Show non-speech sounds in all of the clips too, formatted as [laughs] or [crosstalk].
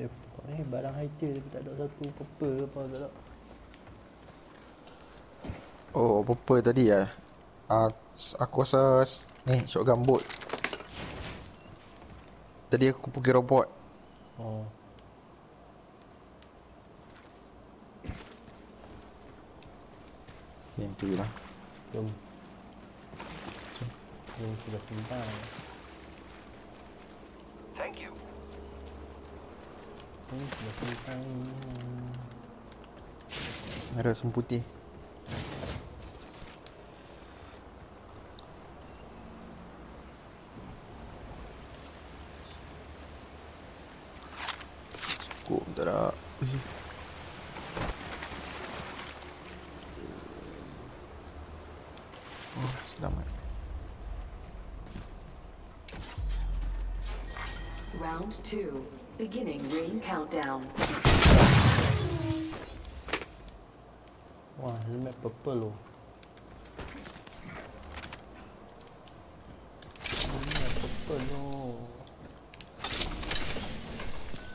Dia eh barang hightail tapi tak ada satu purple apa tak ada. Oh, purple tadi ya. Ah, aku rasa ni shotgun bolt. Tadi aku pergi robot. Oh. Yang tu lah. Jom. Jom sudah simpan. Ada semputih. Cukup tak. Ui. Oh. Round two. Beginning ring countdown. Wah, ni map purple loh. Ni purple loh.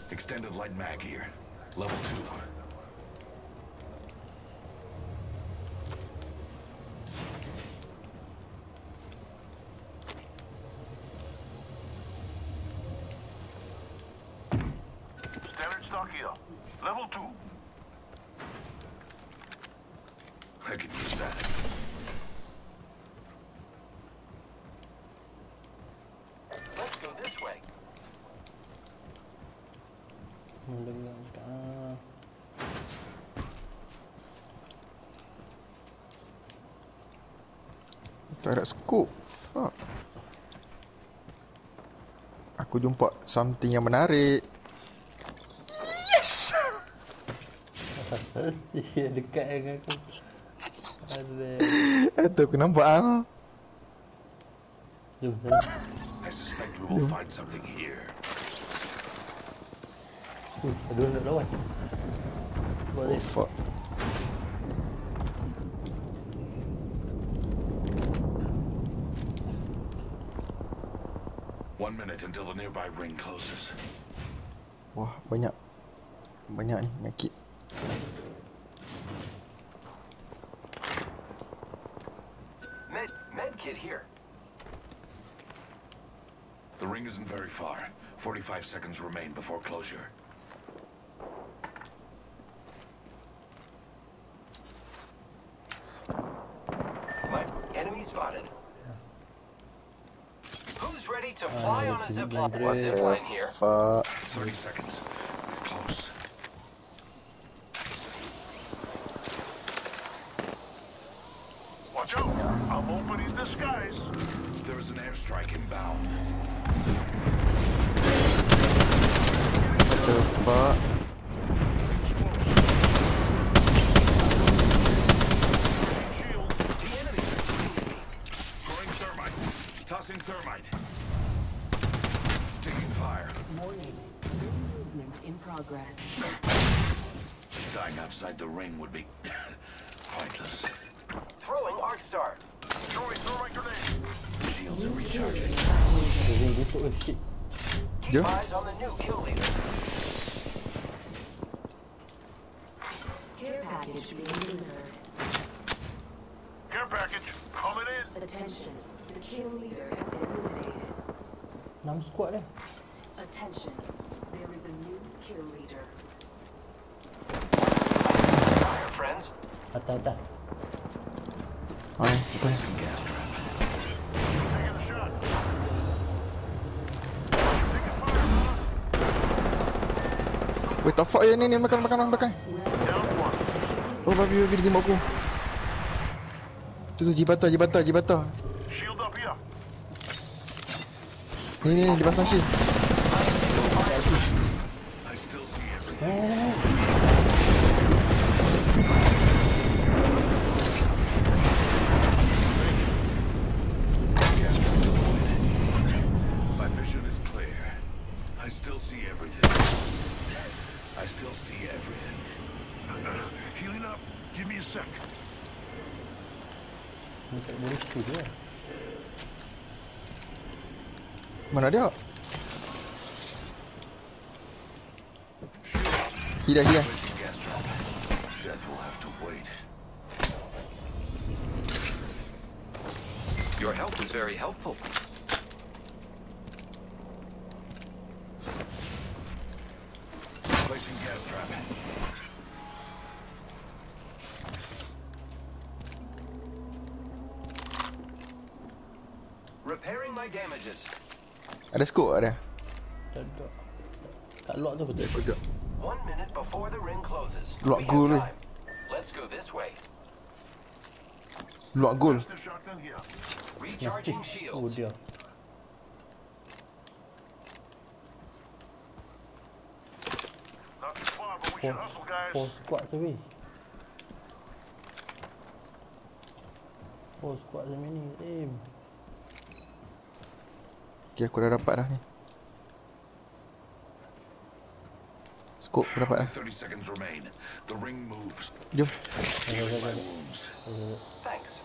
Extended light mag here. Level 2. Ah. Tak ada scope. Fuck. Aku jumpa something yang menarik. Yes! [laughs] Dekat dengan aku. Ada. [laughs] Itu aku nampak ah. Jom. I suspect we will find something here. Ada orang nak lawan. Buat Oh fuck. One minute until the nearby ring closes. Wah, banyak. Banyak ni penyakit. Med, med kit here. The ring isn't very far. 45 seconds remain before closure. A zip line, What zip line here? fuck. 30 seconds. We're close. Watch out. I'm opening the skies. There is an airstrike inbound. What the fuck? Ring's close. Shield. The enemy's shooting me. Throwing thermite. Tossing thermite. Taking fire. Warning. Ring movement in progress. Dying outside the ring would be [coughs] pointless. Throwing arc star. Throwing thermite grenade. Shields are recharging. Dia besok. Keep eyes on the new kill leader. Care package being delivered. Care package coming in. Attention. The kill leader has been eliminated. 6 squad dah. Eh? Attention. There is a new kill leader. Atas atas. Ah, apa ni? Wait, tak fuck ya ni ni makan makan makan. Oh, babi babi dia tembak aku. Tu tu jibata jibata jibata. Ni ni dia pasang shield. I have to wait. Your help is very helpful. Placing gas trap. Repairing my damages. Ada scope tak ada? Tak ada. Kat lock tu betul. Sekejap. One minute before the ring closes. Lock goal, time. Let's go this way. Lock goal. Recharging [laughs] Oh shields. dia. Hustle, guys. Four squad tu weh. Four squad macam ni. Aim. Okay, aku dah dapat dah ni. Scope aku dapat dah. 30 seconds remain. The ring moves. Jom. My wounds. Thanks.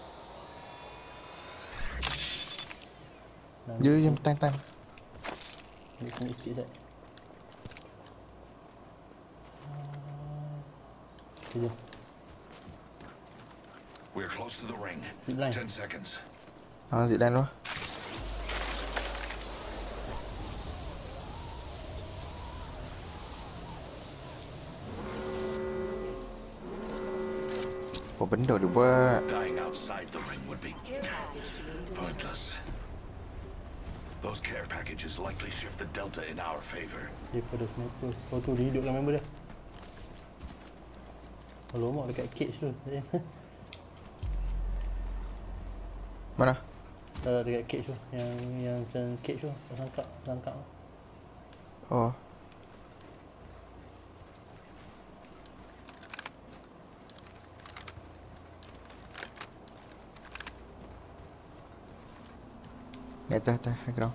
Jom, jom. Time, time. Sini sikit sekejap. Okay, jom. We're close to the ring. Zip line. 10 seconds. Ha, zipline dulu. Apa benda dia buat? Dying outside the ring would be pointless. Those care packages likely shift the delta in our favor. Daripada sniper. Kau tu dia hidupkan member dia. Kalau mak dekat cage tu. [laughs] Mana? Tak dekat cage tu. Yang yang macam cage tu. Tak sangkap. Sangkap. Oh. Ni atas atas high ground.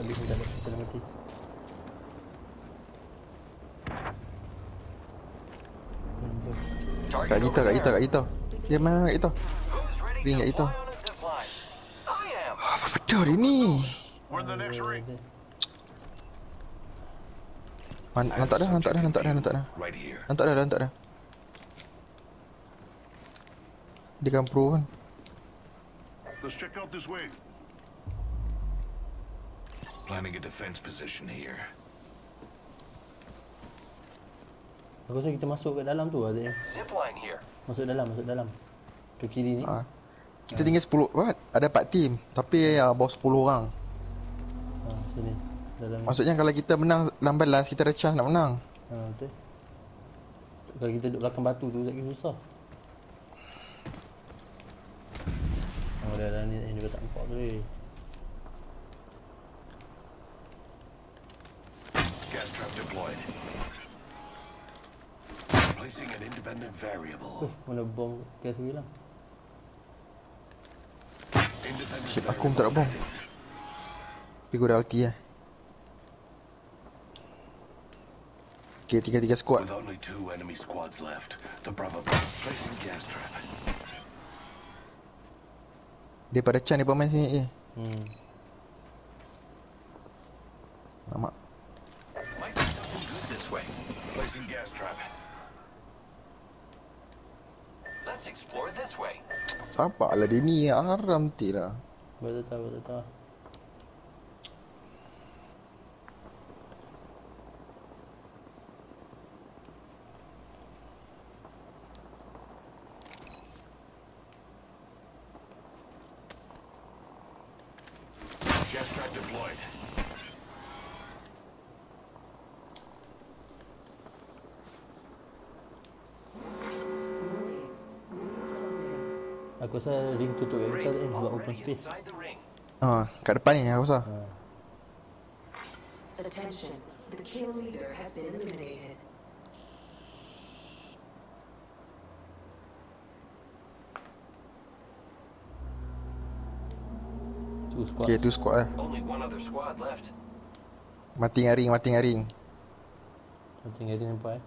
Habis dah dah kita dah mati. Member. Target Kat kita, over kat kita, there. kat kita. Dia mana kat kita? Who's ready Ring to kat kita. fly on a zip line? I am. Apa benda dia ni? Man, lantak dah, lantak dah, lantak dah, lantak dah. Lantak dah, lantak dah. Dia kan pro kan? Let's check out this way. Planning a defense position here. Aku rasa kita masuk kat dalam tu lah Zaim. Zip line here. Masuk dalam, masuk dalam. Ke kiri ni. Ha. Kita tinggal 10, what? Ada 4 team. Tapi ya, bawa 10 orang. Ha, sini. Dalam ni. Maksudnya kalau kita menang 16, kita ada chance nak menang. Ha, betul. Kalau kita duduk belakang batu tu lagi susah. Dah dah ni ni juga tak nampak tu eh. Gas trap deployed. Placing an independent variable. Oh, mana bom gas tu hilang. Shit, aku pun tak ada bom. Tapi aku dah ulti lah. Okay, tiga-tiga squad. With only two enemy squads left, the Bravo placing gas trap. Dia pada Chan dia pemain sini je. Hmm. Let's explore this way. Sabarlah dia ni haram ti lah. Betul tahu, betul tahu. Gas trap deployed. Closing. Aku rasa ring tutup kat kita Ring eh buat open space. ring. Ha, kat depan ni aku rasa. Ha. Attention. The kill leader has been eliminated. Squad. Okay, tu squad lah. Only one other squad left. Mati dengan ring, mati dengan ring. Nampak eh.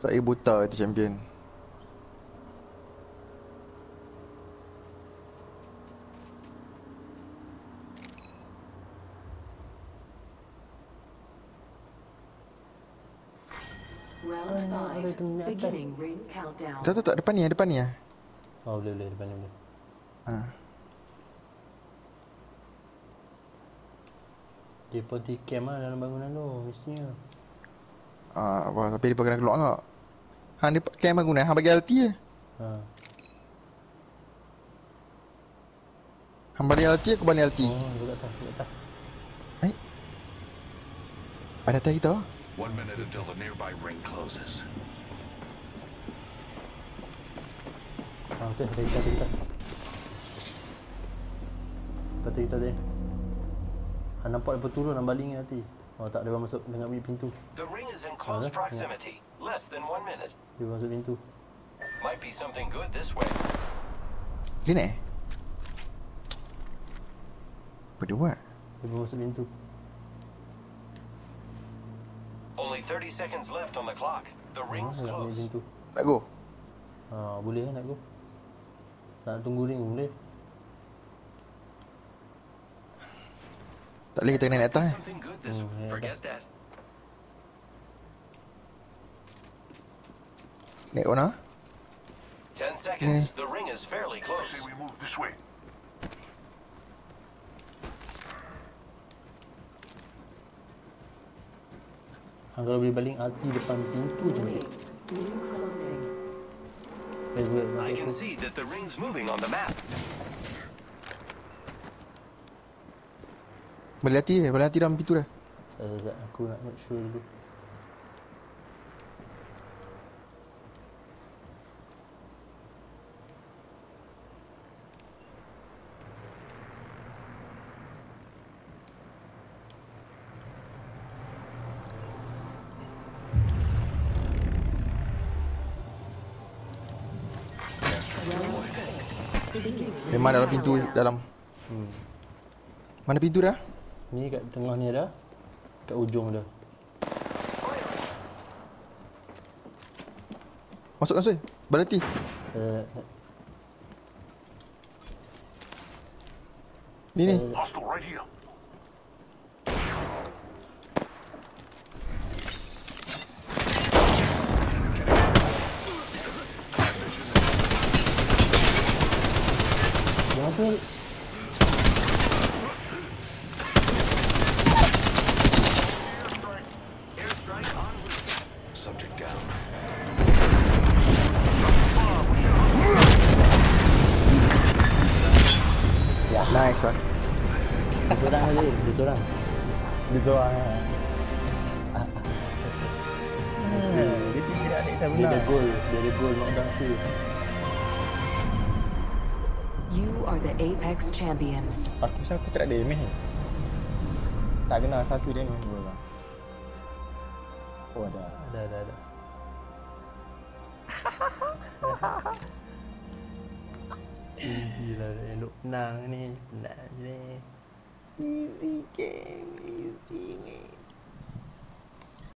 Saya buta tu champion. Round Ah, ada 5. kena atas. Beginning ring countdown. Tak tak tak depan ni depan ni ah. Oh boleh boleh depan ni boleh. Ha. Dia party camp lah dalam bangunan tu mestinya. Ah, apa tapi dia kena keluar enggak? Hang dia aku ni, hang bagi LT je. Ha. Hang bagi LT aku bagi LT. Oh, dekat atas, dekat atas. Ada tak kita? One minute until the nearby ring closes. Ha, tu ada kita kita. Kata kita tadi. Ha, nampak dia turun dan baling nanti. Oh tak, dia orang masuk dengan ambil pintu. The ring is in close proximity. Less than one minute. Dia masuk pintu. Might be something good this way. Dia ni. Apa dia buat? Dia masuk pintu. Only 30 seconds left on the clock. The Ha, ring's nak close. pintu. Nak go? Ha, boleh kan nak go. Nak tunggu ring boleh. Tak boleh kita kena naik atas eh. Something good this Oh, Forget that. Naik mana? 10 seconds. The ring is fairly close. say we move this way. Ha, kalau boleh baling hati depan pintu je. Buat I can tu. see that the ring's moving on the map. Boleh hati boleh hati dalam pintu dah. Tak, tak. Aku nak make sure dulu. Memang dalam pintu dalam. Hmm. Mana pintu dah? Ni kat tengah ni ada. Kat ujung ada. Masuk masuk. Hati. Uh, Ni ni. Hostile right here. Yang tu Subject down. Nice ah. dia seorang aja, dia seorang. Dia seorang. Dia tidak ada tak Dia ada gol, dia ada gol knockdown kill. You are the Apex champions. Aku rasa aku tak ada damage ni. Tak kena satu damage pun lah. Oh ada. Ada, ada, ada. Easy lah, elok menang ni. Penat je ni. Easy game, easy game.